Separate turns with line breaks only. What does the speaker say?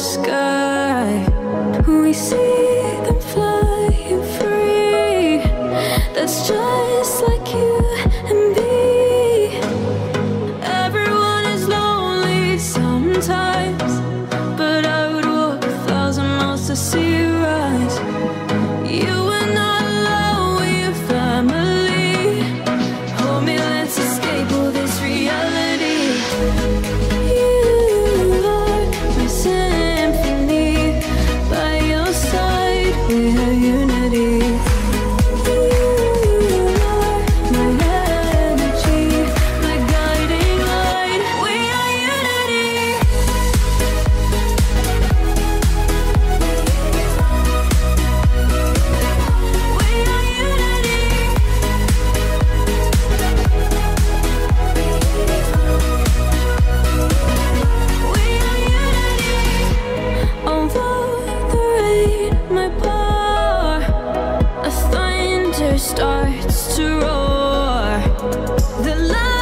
sky. We see them flying free. That's just The love